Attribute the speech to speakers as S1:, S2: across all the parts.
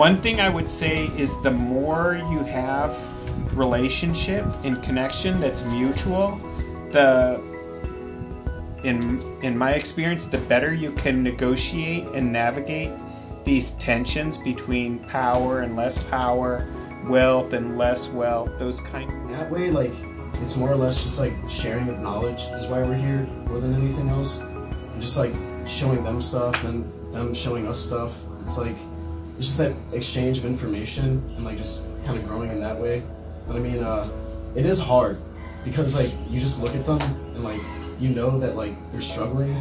S1: one thing I would say is the more you have relationship and connection that's mutual, the in in my experience, the better you can negotiate and navigate these tensions between power and less power, wealth and less wealth, those kind.
S2: In that way, like, it's more or less just like sharing of knowledge is why we're here more than anything else. And just like showing them stuff and them showing us stuff. It's like, it's just that exchange of information and like just kind of growing in that way. But I mean, uh, it is hard because like you just look at them and like you know that like they're struggling,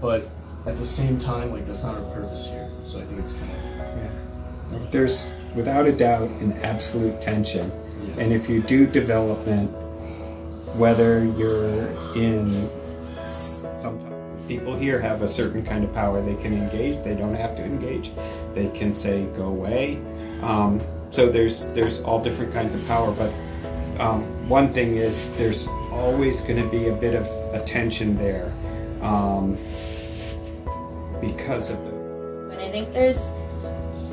S2: but at the same time, like that's not our purpose here. So I think it's kind of
S1: Yeah. There's without a doubt an absolute tension.
S2: yeah.
S1: And if you do development, whether you're in some people here have a certain kind of power they can engage. They don't have to engage. They can say go away. Um, so there's there's all different kinds of power. But um, one thing is there's always going to be a bit of a tension there um, because of the
S3: And I think there's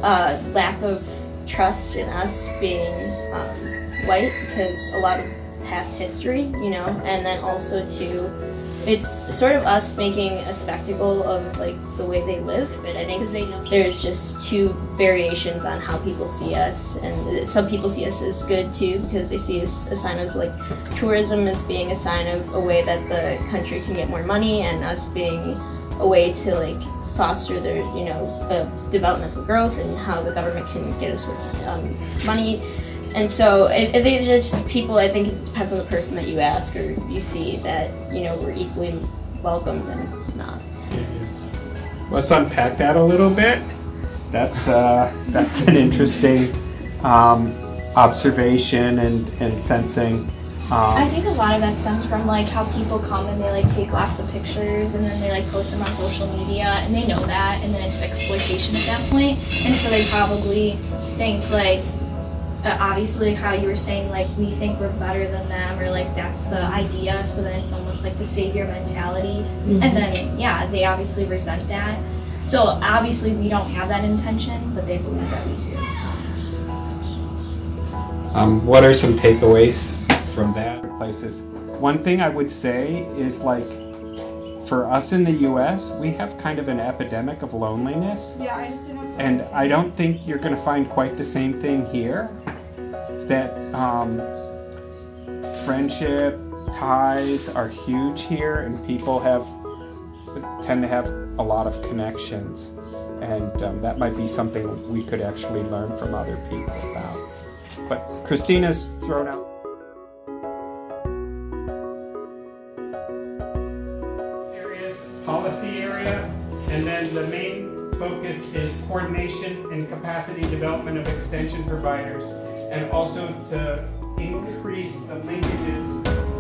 S3: a lack of trust in us being um, white because a lot of past history, you know, and then also too, it's sort of us making a spectacle of like the way they live. And I think there's just two variations on how people see us, and some people see us as good too because they see us as a sign of like tourism as being a sign of a way that the country can get more money, and us being a way to like foster their you know uh, developmental growth and how the government can get us with um, money and so I, I think it's just people i think it depends on the person that you ask or you see that you know we're equally welcomed and not
S1: Let's unpack that a little bit. That's uh, that's an interesting um, observation and, and sensing.
S4: I
S1: Um,
S4: think a lot of that stems from like how people come and they like take lots of pictures and then they like post them on social media and they know that and then it's exploitation at that point and so they probably think like uh, obviously how you were saying like we think we're better than them or like that's the idea so then it's almost like the savior mentality and then yeah they obviously resent that so obviously we don't have that intention but they believe that we do
S1: um, what are some takeaways from that places? One thing I would say is like, for us in the U.S., we have kind of an epidemic of loneliness.
S5: Yeah, I just didn't know. if it was
S1: And. I don't think you're going to find quite the same thing here. That um, friendship ties are huge here, and people have tend to have a lot of connections, and um, that might be something we could actually learn from other people about. But Christina's thrown out. Coordination and capacity development of extension providers, and also to increase the linkages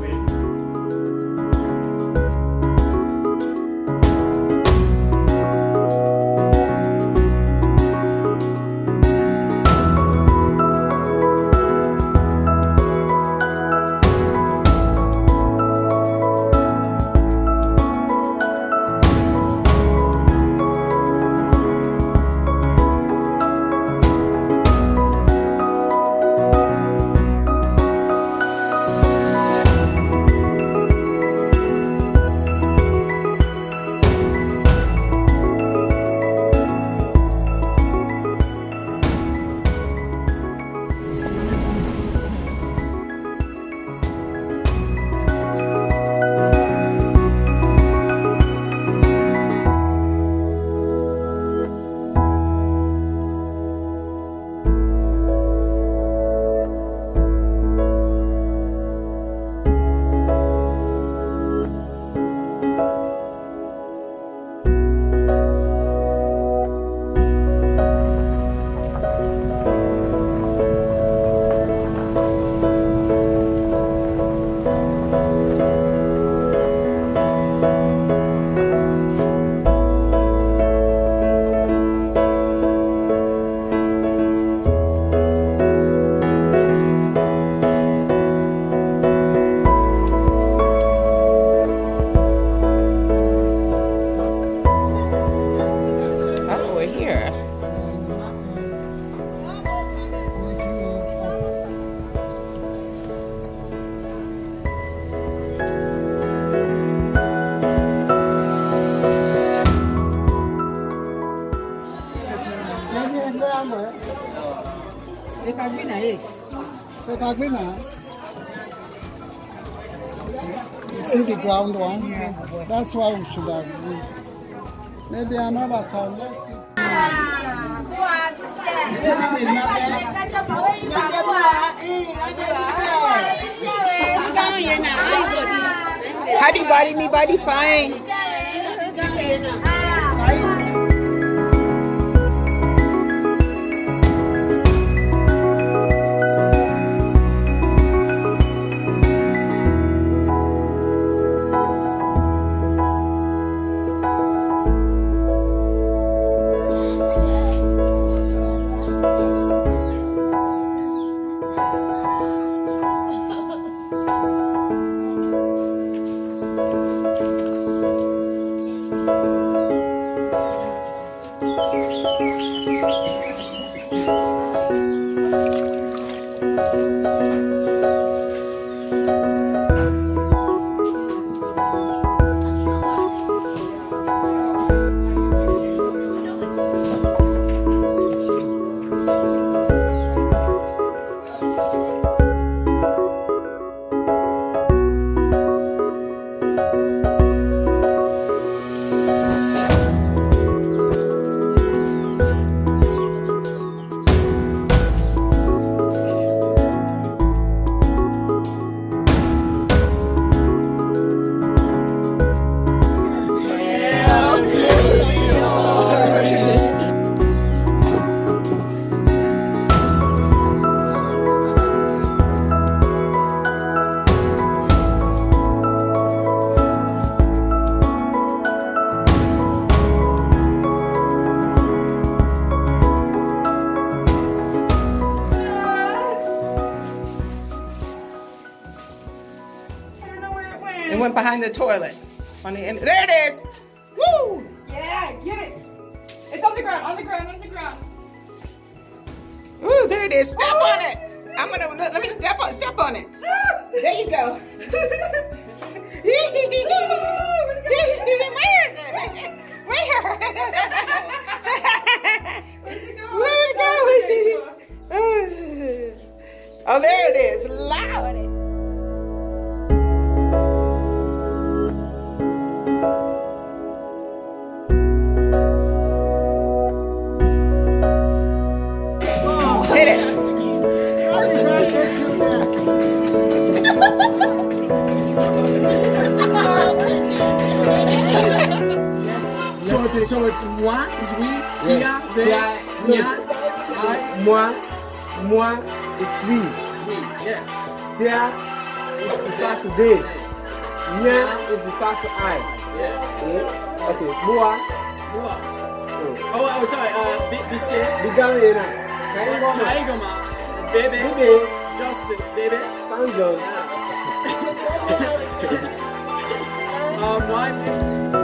S5: કાગવી ના You see the ground one? Yeah. That's why we should have been. Maybe another time. Let's see.
S6: How do body me body fine? It went behind the toilet. On the end. There it is. Woo!
S7: Yeah, get it. It's on the ground, on the ground, on the ground.
S6: Ooh, there it is. Step on it. I'm gonna let, let me step on step on it. Ah! There you go. Where is it? Where?
S8: So it's, so it's moi is we, tia, be, nya, I,
S9: Moi, moi is we. Tia is the fact they. Nya is the fact I.
S8: Yeah.
S9: Okay, moi.
S8: Moi. Oh, oh, sorry. Uh, bi- bishe.
S9: Bigang yena. Kain goma.
S8: Kaigoma. Bebe.
S9: Bibe.
S8: Justin. Bebe.
S9: Sanjos.
S8: Um, why?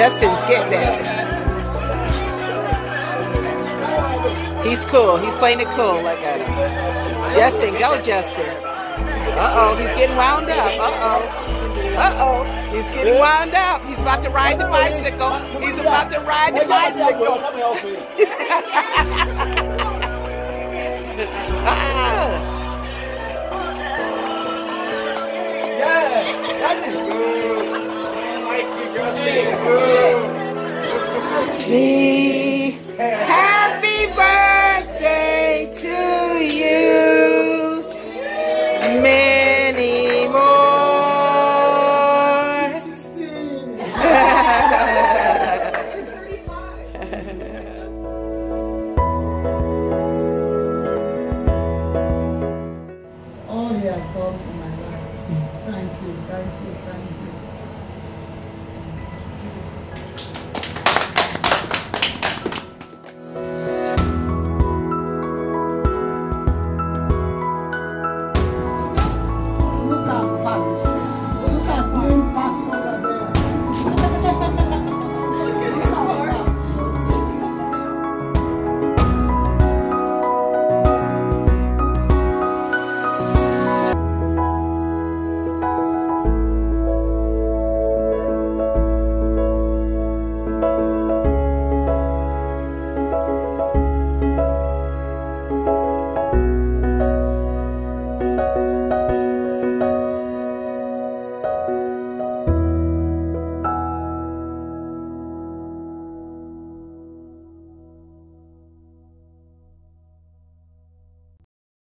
S6: Justin's getting it. He's cool. He's playing it cool. Like a Justin, go Justin. Uh oh, he's getting wound up. Uh oh. Uh oh, he's getting wound up. He's about to ride the bicycle. He's about to ride the bicycle. ah. Please.